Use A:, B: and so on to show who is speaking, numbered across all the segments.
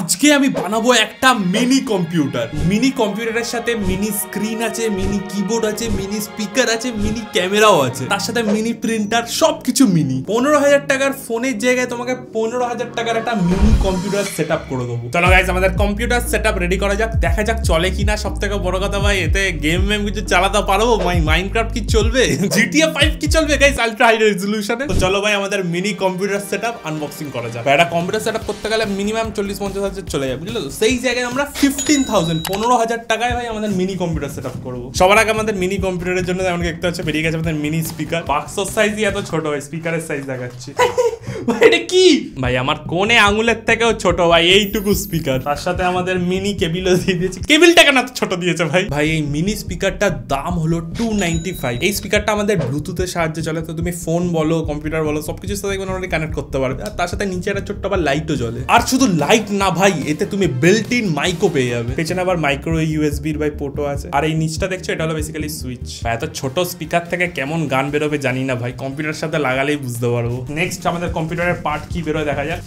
A: আজকে আমি বানাবো একটা মিনি কম্পিউটার মিনি কম্পিউটারের সাথে মিনি স্ক্রিন আছে মিনি কিবোর্ড আছে মিনি স্পিকার আছে মিনি ক্যামেরাও আছে। তার সাথে মিনি প্রিন্টার সব কিছু মিনি পনেরো হাজার টাকার ফোনের জায়গায় তোমাকে পনেরো হাজার টাকার একটা মিনি কম্পিউটার সেট আপ করে দেবো। চলো গাইজ আমাদের কম্পিউটার সেট আপ রেডি করা যাক। দেখা যাক চলে কিনা। সব থেকে বড় কথা ভাই, এতে গেম মেম কিছু চালাতে পারব? মাই মাইনক্রাফট কি চলবে? জিটিএ ফাইভ কি চলবে গাইজ আলট্রা হাই রেজলিউশনে চলো ভাই, আমাদের mini computer set up unboxing করা যাক। একটা কম্পিউটার সেট আপ করতে গেলে মিনিমাম চল্লিশ পঞ্চাশ হাজার চলে যাবে বুঝলো তো? সেই জায়গায় আমরা ফিফটিন থাউজেন্ড পনেরো হাজার টাকায় ভাই আমাদের মিনি কম্পিউটার সেট আপ করব। সবার আগে আমাদের মিনি কম্পিউটারের জন্য যেমন দেখতে হচ্ছে বেরিয়ে গেছে আমাদের মিনি স্পিকার বাক্সর সাইজই এত ছোট হয় স্পিকারের সাইজ দেখাচ্ছি। ভাই এটা কি? ভাই আমার কোনে আঙুলের থেকেও ছোট ভাই এইটুকু স্পিকার তার সাথে আমাদের মিনি কেবিলও দিয়ে দিয়েছে। কেবিলটা কেন ছোট দিয়েছে ভাই। ভাই এই মিনি স্পিকারটার দাম হলো টু নাইনটি ফাইভ এই স্পিকারটা আমাদের ব্লুটুথের সাহায্যে চলে তো তুমি ফোন বলো কম্পিউটার বলো সবকিছুর সাথে মোটামুটি কানেক্ট করতে পারবে। আর তার সাথে নিচে একটা ছোট্ট আবার লাইটও জ্বলে। আর শুধু লাইট না ভাই, এতে তুমি বেল্ট ইন মাইকো পেয়ে যাবে। পেছনে আবার মাইক্রো ইউএসবির ভাই পোটো আছে। আর এই নিচটা দেখছ, এটা হলো বেসিক্যালি সুইচ এত ছোট স্পিকার থেকে কেমন গান বেরোবে জানি না ভাই। কম্পিউটার সাথে লাগালেই বুঝতে পারব। নেক্সট আমাদের কম্পিউটারের পার্ট কি বেরোয় দেখা যাক।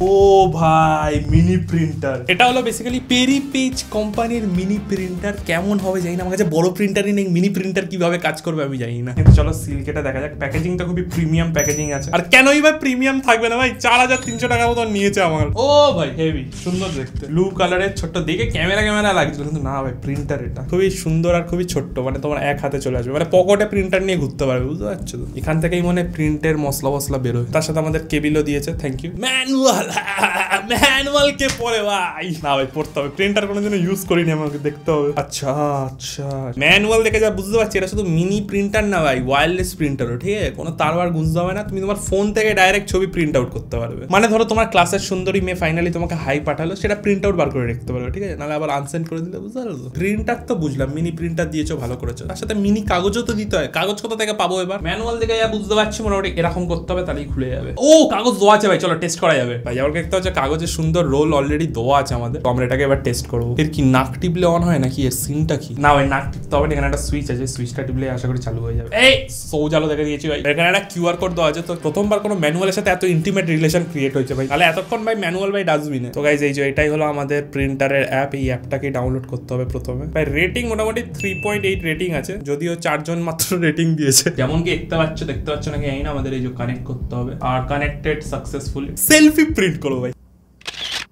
A: ও ভাই মিনি প্রিন্টার এটা হলো বেসিক্যালি পেরি পেজ কোম্পানির মিনি প্রিন্টার কেমন হবে জানি না আমার কাছে বড় প্রিন্টারই নেই। মিনি প্রিন্টার কীভাবে কাজ করবে আমি জানি না। কিন্তু চলো সিল্কেটা দেখা যাক। প্যাকেজিংটা খুবই প্রিমিয়াম প্যাকেজিং আছে। আর কেনই ভাই প্রিমিয়াম থাকবে না ভাই? চার হাজার তিনশো টাকা মতন নিয়েছে আমার। ও ভাই হেভি সুন্দর দেখতে। ব্লু কালারের ছোট্ট দেখে ক্যামেরা ক্যামেরা লাগছিল কিন্তু না ভাই প্রিন্টার এটা। খুবই সুন্দর আর খুবই ছোট্ট মানে তোমার এক হাতে চলে আসবে। মানে পকেটে প্রিন্টার নিয়ে ঘুরতে পারবে বুঝতে পারছ? এখান থেকেই মনে প্রিন্টের মশলা মশলা বেরোয়। তার সাথে আমাদের কেবিলও দিয়েছে থ্যাংক ইউ ম্যানুয়াল ম্যানুয়াল কে পড়ে ভাই। না ভাই পড়তে হবে। প্রিন্টার কোনো জন্য ইউজ করিনি আমাকে দেখতে হবে। আচ্ছা আচ্ছা। ম্যানুয়াল দেখে যা বুঝতে পারছি এটা শুধু মিনি প্রিন্টার না ভাই ওয়্যারলেস প্রিন্টারও ঠিক আছে? কোনো তারবার গুঁজতে হবে না তুমি তোমার ফোন থেকে ডাইরেক্ট ছবি প্রিন্ট আউট করতে পারবে। মানে ধরো তোমার ক্লাসের সুন্দরী মেয়ে ফাইনালি তোমাকে হাই পাঠালো সেটা প্রিন্ট আউট বার করে রাখতে পারবে ঠিক আছে? নাহলে আবার আনসেন্ড করে দিলে বুঝতে পারল প্রিন্টার তো বুঝলাম মিনি প্রিন্টার দিয়েছ ভালো করেছ। তার সাথে মিনি কাগজও তো দিতে হয়। কাগজ কোথা থেকে পাবো এবার? ম্যানুয়াল দেখে যা বুঝতে পারছি মোটামুটি এরকম করতে হবে তাহলেই খুলে যাবে। ও কাগজ দেওয়া আছে ভাই চলো টেস্ট করা যাবে। ভাই আমার দেখতে হচ্ছে কাগজের সুন্দর রোল অলরেডি দেওয়া আছে আমাদের। আমরা এটাকে এবার টেস্ট করব। এর কি নাক টিপলে অন হয় নাকি? এর সিনটা কি? না ভাই নাক টিপতে হবে এখানে একটা সুইচ আছে। সুইচটা টিপলে আশা করি চালু হয়ে যাবে। এই সৌজালো দেখে দিয়েছি ভাই। এখানে একটা কিউআর কোড দেওয়া আছে। তো প্রথমবার কোনো ম্যানুয়ালের সাথে এত ইন্টিমেট রিলেশন ক্রিয়েট হয়েছে ভাই। তাহলে এতক্ষণ ভাই ম্যানুয়াল ভাই ডাস্টবিনে। তো গাইজ এই যে এটাই হলো আমাদের প্রিন্টারের অ্যাপ এই অ্যাপটাকে ডাউনলোড করতে হবে প্রথমে। ভাই রেটিং মোটামুটি থ্রি পয়েন্ট এইট রেটিং আছে। যদিও চারজন মাত্র রেটিং দিয়েছে। যেমন কি দেখতে পাচ্ছ দেখতে পাচ্ছ নাকি এই না আমাদের এই যে কানেক্ট করতে হবে। আর কানেক্টেড সাকসেসফুলি সেলফি প্রিন্ট করো ভাই।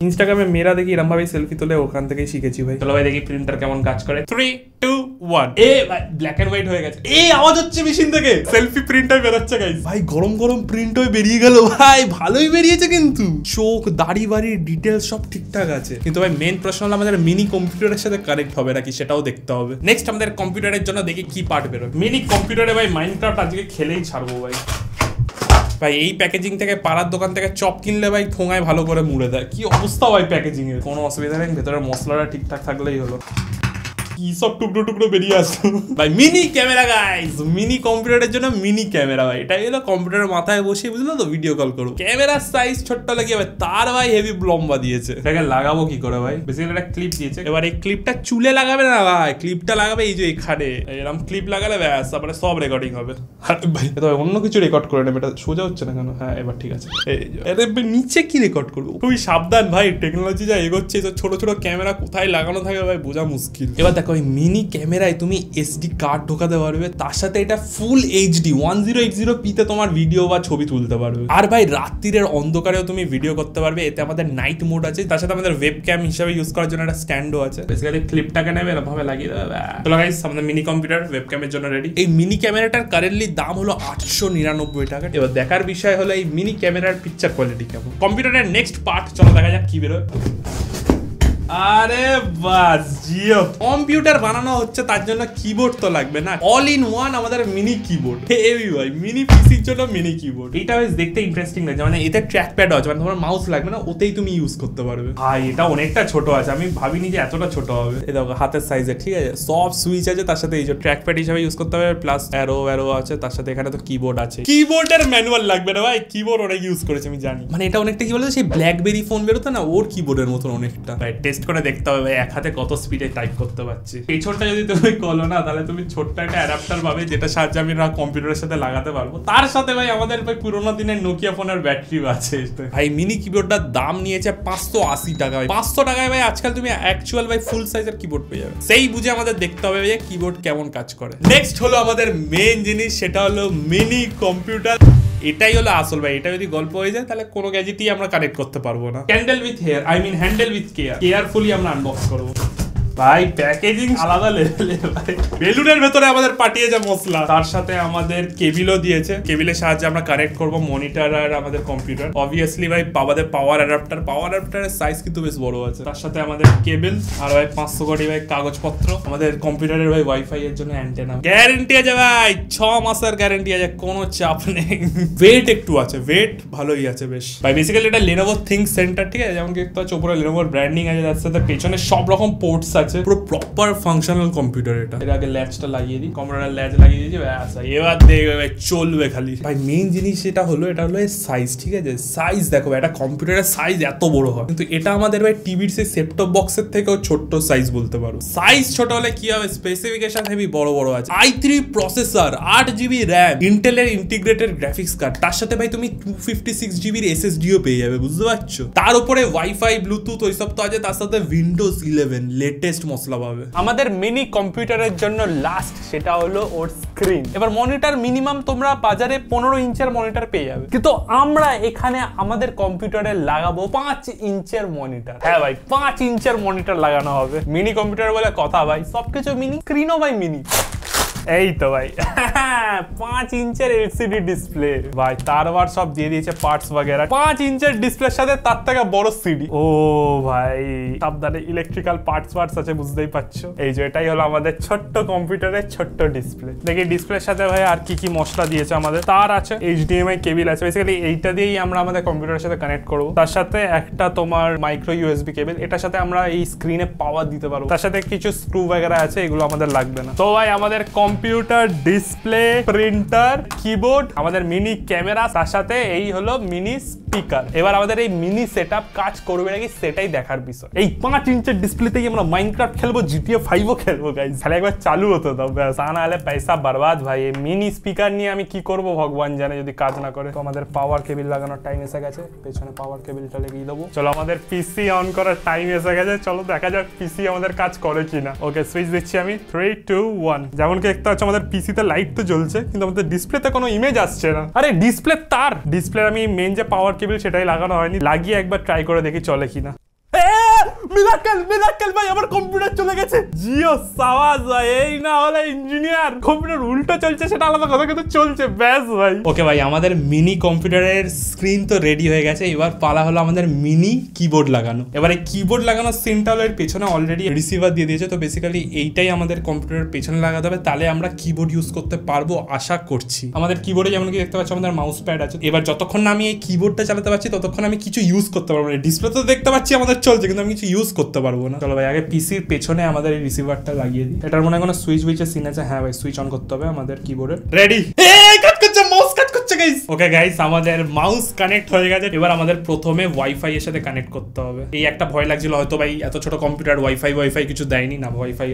A: ইনস্টাগ্রামে মেয়েরা দেখি এরম ভাবে সেলফি তোলে ওখান থেকেই শিখেছি ভাই। চলো ভাই দেখি প্রিন্টার কেমন কাজ করে। থ্রি টু ওয়ান এ ব্ল্যাক এন্ড হোয়াইট হয়ে গেছে। এ আওয়াজ হচ্ছে মেশিন থেকে। সেলফি প্রিন্টার বেরোচ্ছে গাইস ভাই গরম গরম প্রিন্ট হয়ে বেরিয়ে গেল। ভাই ভালোই বেরিয়েছে কিন্তু। চোখ দাড়ি বাড়ি ডিটেলস সব ঠিকঠাক আছে। কিন্তু ভাই মেন প্রশ্ন হলো আমাদের মিনি কম্পিউটারের সাথে কানেক্ট হবে নাকি সেটাও দেখতে হবে। নেক্সট আমাদের কম্পিউটারের জন্য দেখি কি পার্ট বেরোয়। মিনি কম্পিউটারে ভাই মাইনক্রাফট আজকে খেলেই ছাড়বো ভাই। ভাই, এই প্যাকেজিং থেকে পাড়ার দোকান থেকে চপ কিনলে ভাই ঠোঙায় ভালো করে মুড়ে দেয়। কি অবস্থা ভাই প্যাকেজিং এর? কোনো অসুবিধা নেই ভেতরে মশলাটা ঠিকঠাক থাকলেই হলো। কি সব টুকরো টুকরো বেরিয়ে আসলো ভাই মিনি ক্যামেরা গাইস মিনি কম্পিউটারের জন্য মিনি ক্যামেরা ভাই। এটাই হলো কম্পিউটারের মাথায় বসিয়ে বুঝলো তো? ভিডিও কল করো। ক্যামেরার সাইজ ছোট্ট লাগিয়ে ভাই তার ভাই হেভি লম্বা দিয়েছে। এটাকে লাগাবো কি করে ভাই? বেসিক্যালি একটা ক্লিপ দিয়েছে। এবার এই ক্লিপটা চুলে লাগাবে না ভাই? ক্লিপটা লাগাবে এই যে এখানে। এরকম ক্লিপ লাগালে ব্যাস তারপরে সব রেকর্ডিং হবে। আর ভাই এটা অন্য কিছু রেকর্ড করে নেবে এটা সোজা হচ্ছে না কেন? হ্যাঁ এবার ঠিক আছে। এই যে, নিচে কি রেকর্ড করব? খুবই সাবধান ভাই। টেকনোলজি যা এগোচ্ছে ছোট ছোট ক্যামেরা কোথায় লাগানো থাকে ভাই বোঝা মুশকিল। এবার দেখো এই মিনি ক্যামেরায় তুমি এসডি কার্ড ঢোকাতে পারবে। তার সাথে এটা full HD one zero eight zero পিতে তোমার ভিডিও বা ছবি তুলতে পারবে। আর ভাই, রাত্রিরের অন্ধকারেও তুমি ভিডিও করতে পারবে। এতে আমাদের নাইট মোড আছে। তার সাথে আমাদের ওয়েব ক্যাম হিসাবে ইউজ করার জন্য একটা স্ট্যান্ডও আছে। বেসিক্যালি ক্লিপটাকে নেবে এরকম ভাবে লাগিয়ে দেবে, ব্যাস। চলো গাইস আমাদের মিনি কম্পিউটার ওয়েব ক্যামের জন্য রেডি এই মিনি ক্যামেরাটার কারেন্টলি দাম হলো আটশো নিরানব্বই টাকা। এবার দেখার বিষয় হলো, এই মিনি ক্যামেরার পিকচার কোয়ালিটি কেমন? কম্পিউটারের নেক্সট পার্ট চলো দেখা যাক কি বেরোয়। আরে বাস, জিও। কম্পিউটার বানানো হচ্ছে, তার জন্য কিবোর্ড তো লাগবে না। অল ইন ওয়ান আমাদের মিনি কিবোর্ড হেভি ভাই মিনি পিসির জন্য মিনি কিবোর্ড এটা বেশ দেখতে ইন্টারেস্টিং লাগছে। মানে এতে ট্র্যাক প্যাড আছে মানে তোমার মাউস লাগবে না ওতেই তুমি ইউজ করতে পারবে। ভাই এটা অনেকটা ছোট আছে আমি ভাবিনি যে এতটা ছোট হবে। এই দেখো হাতের সাইজে ঠিক আছে? সব সুইচ আছে তার সাথে এই যে ট্র্যাক প্যাড হিসাবে ইউজ করতে হবে প্লাস অ্যারো অ্যারো আছে তার সাথে এখানে তো কিবোর্ড আছে। কিবোর্ডের ম্যানুয়াল লাগবে না ভাই কিবোর্ড অনেক ইউজ করেছে আমি জানি। মানে এটা অনেকটা কি বলতো সেই ব্ল্যাকবেরি ফোন বেরোতো না ওর কিবোর্ডের মতন অনেকটা। ভাই টেস্ট করে দেখতে হবে ভাই এক হাতে কত স্পিডে টাইপ করতে পারছি। এই ছোটটা যদি তুমি করো না তাহলে তুমি ছোট্ট একটা অ্যাডাপ্টার পাবে যেটা সাহায্যে আমি কম্পিউটারের সাথে লাগাতে পারব। তার সাথে ভাই আমাদের ভাই পুরোনো দিনের নোকিয়া ফোনের ব্যাটারি আছে। ভাই মিনি কিবোর্ডটার দাম নিয়েছে পাঁচশো আশি টাকা ভাই। পাঁচশো টাকায় ভাই আজকাল তুমি অ্যাকচুয়াল ভাই ফুল সাইজের কিবোর্ড পেয়ে যাবে। সেই বুঝে আমাদের দেখতে হবে যে কিবোর্ড কেমন কাজ করে। নেক্সট হলো আমাদের মেন জিনিস সেটা হলো মিনি কম্পিউটার এটাই হলো আসল ভাই এটা যদি গল্প হয়ে যায় তাহলে কোনো গ্যাজেটই আমরা কানেক্ট করতে পারব না। Candle with hair I mean handle with care carefully আমরা আনবক্স করব। ভাই প্যাকেজিং আলাদা লেভেলের ভাই। বেলুনের ভেতরে আমাদের পাঠিয়ে যা মশলা। তার সাথে আমাদের কেবিলও দিয়েছে। কেবিলের সাহায্যে আমরা কানেক্ট করব মনিটর আর আমাদের কম্পিউটার অবভিয়াসলি ভাই বাবাদের পাওয়ার অ্যাডাপ্টার পাওয়ার অ্যাডাপ্টারের সাইজ কিন্তু বেশ বড় আছে। তার সাথে আমাদের কেবিল আর ভাই পাঁচশো কোটি ভাই কাগজপত্র। আমাদের কম্পিউটারের ভাই ওয়াইফাই এর জন্য অ্যান্টেনা গ্যারেন্টি আছে ভাই! ছ মাসের গ্যারেন্টি আছে কোনো চাপ নেই। ওয়েট একটু আছে। ওয়েট ভালোই আছে বেশ। ভাই বেসিক্যালি এটা লেনোভো থিঙ্ক সেন্টার ঠিক আছে? যেমন কি দেখতে পাচ্ছ উপরে লেনোভোর ব্র্যান্ডিং আছে তার সাথে পেছনে সব রকম পোর্টস আছে। পুরো প্রপার ফাংশনাল কম্পিউটার এটা। এর আগে ল্যাচটা লাগিয়ে দিই কম্পিউটার ল্যাচ লাগিয়ে দিয়েছি ব্যাস। এবার দেখবে ভাই চলবে খালি। ভাই মেইন জিনিস যেটা হলো এটা হলো সাইজ ঠিক আছে? সাইজ দেখো একটা কম্পিউটারের সাইজ এত বড় হয়। কিন্তু এটা আমাদের ভাই টিভির সেই সেপটপ বক্সের থেকেও ছোট্ট সাইজ বলতে পারো। সাইজ ছোট হলে কি হবে? স্পেসিফিকেশন হেভি বড় বড় আছে। আই থ্রি প্রসেসর আট জিবি র্যাম ইন্টেলের ইন্টিগ্রেটেড গ্রাফিক্স কার্ড তার সাথে ভাই তুমি টু ফিফটি সিক্স জিবির এসএসডিও পেয়ে যাবে বুঝতে পারছ? তার উপরে ওয়াইফাই ব্লুটুথ ওইসব তো আছে তার সাথে উইন্ডোজ ইলেভেন লেটেস্ট মশলা পাবে।
B: আমাদের মিনি কম্পিউটারের জন্য লাস্ট সেটা হলো ওর স্ক্রিন এবার মনিটর মিনিমাম তোমরা বাজারে পনেরো ইঞ্চের মনিটর পেয়ে যাবে। কিন্তু আমরা এখানে আমাদের কম্পিউটারে লাগাবো পাঁচ ইঞ্চের মনিটর হ্যাঁ ভাই, পাঁচ ইঞ্চের মনিটর লাগানো হবে। মিনি কম্পিউটার বলে কথা ভাই, সবকিছু মিনি স্ক্রিনও ভাই মিনি এই তো ভাই। পাঁচ ইঞ্চের এলসিডি ডিসপ্লে ভাই, তার আবার সব দিয়ে দিয়েছে পার্টস বাগেরা। পাঁচ ইঞ্চের ডিসপ্লের সাথে তার থেকে বড় সিডি ও ভাই, সাবধানে ইলেকট্রিক্যাল পার্টস পার্টস আছে, বুঝতেই পারছ? এই যে, এটাই হলো আমাদের ছোট্ট কম্পিউটারের ছোট্ট ডিসপ্লে দেখি ডিসপ্লের সাথে ভাই আর কি কি মশলা দিয়েছে আমাদের। তার আছে এইচডিএমআই কেবিল আছে। বেসিক্যালি এইটা দিয়েই আমরা আমাদের কম্পিউটারের সাথে কানেক্ট করব। তার সাথে একটা তোমার মাইক্রো ইউএসবি কেবিল এটার সাথে আমরা এই স্ক্রিনে পাওয়ার দিতে পারব। তার সাথে কিছু স্ক্রু বাগেরা আছে, এগুলো আমাদের লাগবে না। তো ভাই, আমাদের কম্পিউটার, ডিসপ্লে, প্রিন্টার, কিবোর্ড, আমাদের মিনি ক্যামেরা, তার সাথে এই হলো মিনি স্পিকার। এবার আমাদের এই মিনি সেট কাজ করবে নাকি সেটাই দেখার বিষয়। এই পাঁচ ইঞ্চের ডিসপ্লেতেই আমরা মাইনক্রাফট খেলব জিটিএ ফাইভও খেলব গাইজ তাহলে একবার চালু হতো তা না হলে পয়সা বরবাদ, ভাই। এই মিনি স্পিকার নিয়ে আমি কি করব, ভগবান জানে, যদি কাজ না করে। তো আমাদের পাওয়ার কেবিল লাগানোর টাইম এসে গেছে। পেছনে পাওয়ার কেবিলটা লাগিয়ে দেবো। চলো, আমাদের পিসি অন করার টাইম এসে গেছে। চলো, দেখা যাক পিসি আমাদের কাজ করে কিনা। ওকে সুইচ দিচ্ছি আমি। থ্রি টু ওয়ান যেমন কি দেখতে পাচ্ছ আমাদের পিসিতে লাইট তো জ্বলছে, কিন্তু আমাদের ডিসপ্লেতে কোনো ইমেজ আসছে না। আরে ডিসপ্লে তার। ডিসপ্লে আমি মেন যে পাওয়ার কেবিল সেটাই লাগানো হয়নি। লাগিয়ে একবার ট্রাই করে দেখি চলে কিনা। মিরাকেল মিরাকেল ভাই আমার কম্পিউটার চলে গেছে। জিও সাওয়াজ ভাই এই না হলে ইঞ্জিনিয়ার কম্পিউটার উল্টো চলছে সেটা আলাদা কথা কিন্তু চলছে ব্যাস ভাই।
A: ওকে ভাই আমাদের মিনি কম্পিউটারের স্ক্রিন তো রেডি হয়ে গেছে এবার পালা হলো আমাদের মিনি কিবোর্ড লাগানো। এবার কিবোর্ড লাগানোর সিনটা হলো এর পেছনে অলরেডি রিসিভার দিয়ে দিয়েছে তো বেসিক্যালি এইটাই আমাদের কম্পিউটারের পেছনে লাগাতে হবে তাহলে আমরা কিবোর্ড ইউজ করতে পারব আশা করছি। আমাদের কিবোর্ডে যেমন কি দেখতে পাচ্ছি আমাদের মাউস প্যাড আছে। এবার যতক্ষণ না আমি এই কিবোর্ডটা চালাতে পারছি ততক্ষণ আমি কিছু ইউজ করতে পারব না। ডিসপ্লে তো দেখতে পাচ্ছি আমাদের চলছে কিন্তু আমি কিছু ইউজ করতে পারব না। চলো ভাই আগে পিসির পেছনে আমাদের এই রিসিভারটা লাগিয়ে দিই। এটার মনে হয় কোনো সুইচ উইচের সিন আছে? হ্যাঁ ভাই সুইচ অন করতে হবে আমাদের কিবোর্ডে রেডি কাজ করছে মাউস গাইস ওকে গাইস আমাদের মাউস কানেক্ট হয়ে গেছে। এবার আমাদের প্রথমে ওয়াইফাই এর সাথে কানেক্ট করতে হবে। এই একটা ভয় লাগছিল, হয়তো ভাই এত ছোট কম্পিউটার ওয়াইফাই কিছু দেয়নি। না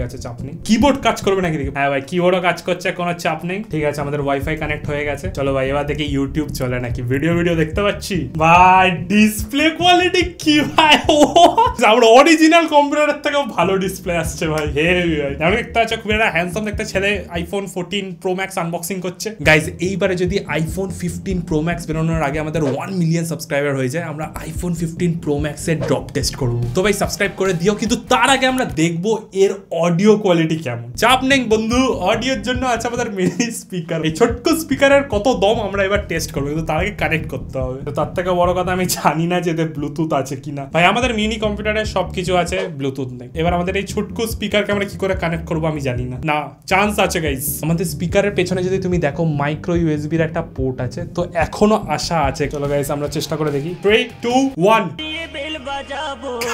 A: আছে, চাপ নেই। কিবোর্ড কাজ করবে নাকি দেখি? হ্যাঁ ভাই কাজ করছে চাপ নেই। ঠিক আছে, আমাদের ওয়াইফাই কানেক্ট হয়ে গেছে। চলো ভাই, এবার ইউটিউব চলে নাকি? ভিডিও ভিডিও দেখতে পাচ্ছি? ভাই ডিসপ্লে কোয়ালিটি কি ভাই? আমরা অরিজিনাল কম্পিউটারের থেকেও ভালো ডিসপ্লে আসছে ভাই। ভাই। হ্যান্ডসাম একটা ছেলে iPhone fourteen pro max unboxing করছে। গাইজ এইবারে যদি আইফোন ফিফটিন প্রো ম্যাক্স বেরোনোর আগে আমাদের ওয়ান মিলিয়ন সাবস্ক্রাইবার হয়ে যায়, আমরা আইফোন ফিফটিন প্রো ম্যাক্সের ড্রপ টেস্ট করব। তো ভাই সাবস্ক্রাইব করে দিও, কিন্তু তার আগে আমরা দেখব এর অডিও কোয়ালিটি কেমন। চাপ নেই বন্ধু অডিওর জন্য আছে আমাদের মিনি স্পিকার এই ছোট্ট স্পিকারের কত দম আমরা এবার টেস্ট করব, কিন্তু তার আগে কানেক্ট করতে হবে। তো তার থেকে বড় কথা, আমি জানি না যে এতে ব্লুটুথ আছে কিনা। ভাই, আমাদের মিনি কম্পিউটারে সবকিছু আছে ব্লুটুথ নেই। এবার আমাদের এই ছোট্ট স্পিকারকে আমরা কি করে কানেক্ট করব, আমি জানি না। না চান্স আছে গাইস আমাদের স্পিকারের পেছনে যদি তুমি দেখো মাইক্রো ইউএসবির একটা পোর্ট আছে। তো এখনও আশা আছে। চলো গাইস আমরা চেষ্টা করে দেখি। থ্রি টু ওয়ান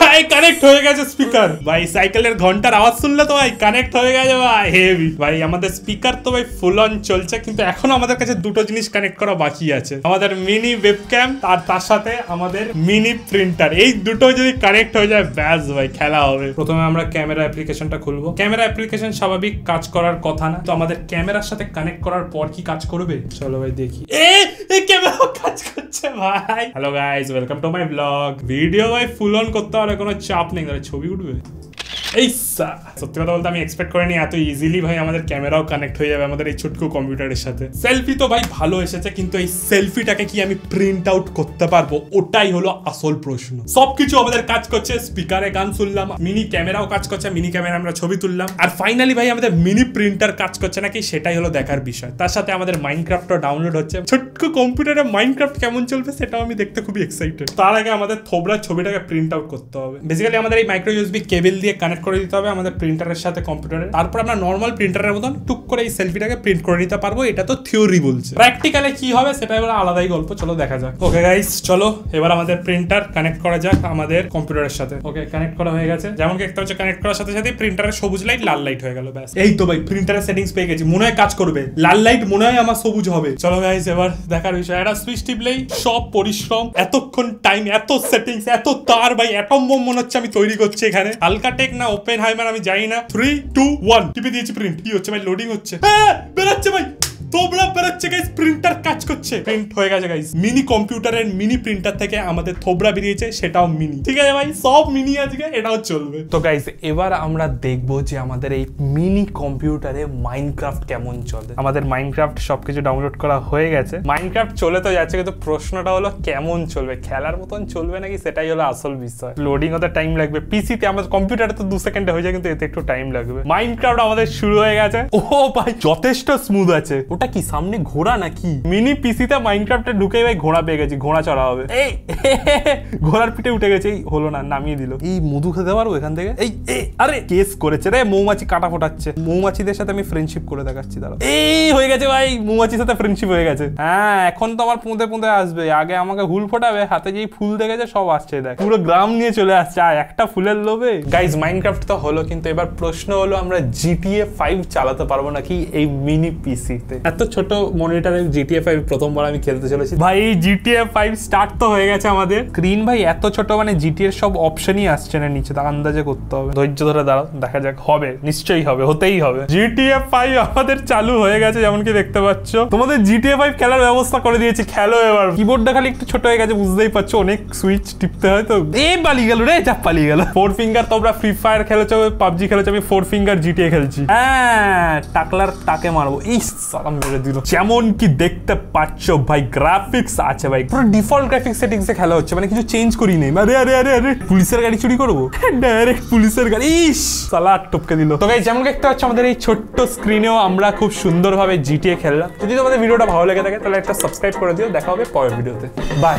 A: ভাই কানেক্ট হয়ে গেছে স্পিকার ভাই, সাইকেলের ঘণ্টার আওয়াজ শুনলে তো ভাই কানেক্ট হয়ে গেছে ভাই হেভি ভাই, আমাদের স্পিকার তো ভাই ফুল অন চলছে, কিন্তু এখনও আমাদের কাছে দুটো জিনিস কানেক্ট করা বাকি আছে। আমাদের মিনি ওয়েবক্যাম আর তার সাথে আমাদের মিনি প্রিন্টার এই দুটো যদি কানেক্ট হয়ে যায়, ব্যাস ভাই, খেলা হবে। প্রথমে আমরা ক্যামেরা অ্যাপ্লিকেশনটা খুলবো। ক্যামেরা অ্যাপ্লিকেশন স্বাভাবিক কাজ করার কথা না। তো আমাদের ক্যামেরার সাথে কানেক্ট করার পর কি কাজ করবে? চলো ভাই, দেখি। এ ক্যামেরা কাজ করছে ভাই। Hello guys welcome to my blog video ভাই ফুল অন করতে হবে কোনো চাপ নেই। তাহলে ছবি উঠবে? এই সত্যি কথা বলতে আমি এক্সপেক্ট করিনি, এত ইজিলি ভাই আমাদের ক্যামেরাও কানেক্ট হয়ে যাবে আমাদের এই ছোটকু কম্পিউটারের সাথে। সেলফি তো ভাই ভালো এসেছে, কিন্তু এই সেলফিটাকে কি আমি প্রিন্ট আউট করতে পারব? ওটাই হলো আসল প্রশ্ন। সবকিছু আমাদের কাজ করছে স্পিকারে গান শুনলাম মিনি ক্যামেরাও কাজ করছে মিনি ক্যামেরা আমরা ছবি তুললাম। আর ফাইনালি ভাই আমাদের মিনি প্রিন্টার কাজ করছে নাকি, সেটাই হলো দেখার বিষয়। তার সাথে আমাদের মাইনক্রাফটও ডাউনলোড হচ্ছে। ছোট্ট কম্পিউটারে মাইনক্রাফট কেমন চলবে, সেটাও আমি দেখতে খুবই এক্সাইটেড তার আগে আমাদের থোবরা ছবিটাকে প্রিন্ট আউট করতে হবে। বেসিক্যালি আমাদের এই মাইক্রো ইউএসবি কেবল দিয়ে কানেক্ট করে দিতে হবে আমাদের প্রিন্টারের সাথে কম্পিউটারে তারপর আমরা নর্মাল প্রিন্টারের মতন টুক করে এই সেলফিটাকে প্রিন্ট করে নিতে পারব। এটা তো থিওরি বলছে। প্র্যাকটিক্যালে কি হবে সেটা এবার আলাদাই গল্প। চলো দেখা যাক। ওকে গাইস চলো, এবার আমাদের প্রিন্টার কানেক্ট করা যাক আমাদের কম্পিউটারের সাথে। ওকে কানেক্ট করা হয়ে গেছে। যেমন দেখতে হচ্ছে কানেক্ট করার সাথে সাথে প্রিন্টারের সবুজ লাইট লাল লাইট হয়ে গেল, ব্যাস। এই তো ভাই প্রিন্টারের সেটিংস পেয়ে গেছি। মনে হয় কাজ করবে। লাল লাইট মনে হয় আমার সবুজ হবে। চলো গাইস এবার দেখার বিষয়। একটা সুইচ টিপলেই সব পরিশ্রম, এতক্ষণ টাইম এত সেটিংস এত তার ভাই বোম মনে হচ্ছে আমি তৈরি করছি এখানে। হালকা টেক না ওপেন হাইমার আমি জানি না। থ্রি টু ওয়ান টিপে দিয়েছি প্রিন্ট কি হচ্ছে ভাই? লোডিং হচ্ছে। হ্যাঁ বেরোচ্ছে ভাই। তোমরা বেরোচ্ছে গাইস প্রিন্টার কাজ করছে। প্রিন্ট হয়ে গেছে গাইস মিনি কম্পিউটারের মিনি প্রিন্টার থেকে আমাদের থোবরা বেরিয়েছে, সেটাও মিনি ঠিক আছে, ভাই? সব মিনি আজকে, এটাও চলবে।
B: তো গাইস এবার আমরা দেখব যে আমাদের এই মিনি কম্পিউটারে মাইনক্রাফট কেমন চলে। আমাদের মাইনক্রাফট সবকিছু ডাউনলোড করা হয়ে গেছে। মাইনক্রাফট চলে তো যাচ্ছে, কিন্তু প্রশ্নটা হলো, কেমন চলবে? খেলার মতন চলবে নাকি? সেটাই হলো আসল বিষয়। লোডিং হতে টাইম লাগবে। পিসিতে আমাদের কম্পিউটারে তো দু সেকেন্ডে হয়ে যায়, কিন্তু এতে একটু টাইম লাগবে। মাইনক্রাফট আমাদের শুরু হয়ে গেছে। ও, ভাই, যথেষ্ট স্মুথ আছে। ওটা কি? সামনে ঘোড়া নাকি? মিনি পিসিতে মাইনক্রাফটে ঢুকে ভাই ঘোড়া পেয়ে গেছি, ঘোড়া চড়া হবে। এই, ঘোড়ার পিঠে উঠে গেছে, এই হলো না, নামিয়ে দিল। এই মধু খেতে পারব এখান থেকে? এই আরে, কেস করেছে রে, মৌমাছি কাটা ফোটাচ্ছে। মৌমাছিদের সাথে আমি ফ্রেন্ডশিপ করে দেখাচ্ছি দাঁড়া এই হয়ে গেছে ভাই, মৌমাছির সাথে ফ্রেন্ডশিপ হয়ে গেছে। হ্যাঁ এখন তো আমার পুঁতে পুঁতে আসবে, আগে আমাকে হুল ফোটাবে, হাতে যেই ফুল দেখে দেখেছে, সব আসছে, দেখ। পুরো গ্রাম নিয়ে চলে আসছে আর একটা ফুলের লোভে। গাইজ মাইনক্রাফট তো হলো, কিন্তু এবার প্রশ্ন হলো, আমরা জিটিএ ফাইভ চালাতে পারব নাকি এই মিনি পিসিতে এত ছোট মনিটরে জিটিএ ফাইভ প্রথমবার আমি খেলতে চলেছি। ভাই জিটিএ ফাইভ স্টার্ট তো হয়ে গেছে আমাদের। স্ক্রিন ভাই এত ছোট মানে জিটিএর সব অপশনই আসছে না নিচে। তা আন্দাজে করতে হবে। ধৈর্য ধরে দাঁড়াও দেখা যাক হবে। নিশ্চয়ই হবে হতেই হবে। জিটিএ ফাইভ আমাদের চালু হয়ে গেছে যেমন কি দেখতে পাচ্ছ। তোমাদের জিটিএ ফাইভ খেলার ব্যবস্থা করে দিয়েছি খেলো এবার। কিবোর্ডটা খালি একটু ছোট হয়ে গেছে বুঝতেই পারছ। অনেক সুইচ টিপতে হয় তো। এ পালিয়ে গেল রে চাপ পালিয়ে গেল। ফোর ফিঙ্গার তোমরা ফ্রি ফায়ার খেলেছো পাবজি খেলেছো আমি ফোর ফিঙ্গার জিটিএ খেলছি। হ্যাঁ টাকলার টাকে মারবো। ইস সালাম মেরে দিল যেমন কি দেখতে পাচ্ছ, ভাই গ্রাফিক্স আছে, ভাই। পুরো ডিফল্ট গ্রাফিক্স সেটিংসে খেলা হচ্ছে মানে কিছু চেঞ্জ করি নেই আরে আরে আরে আরে, পুলিশের গাড়ি চুরি করব? ডাইরেক্ট পুলিশের গাড়ি। ইস! সালা, টপকে দিল। তো ভাই যেমন দেখতে পাচ্ছ, আমাদের এই ছোট্ট স্ক্রিনেও আমরা খুব সুন্দরভাবে জিটিএ খেললাম। যদি তোমাদের ভিডিওটা ভালো লেগে থাকে, তাহলে একটা সাবস্ক্রাইব করে দিও। দেখা হবে পরের ভিডিওতে বাই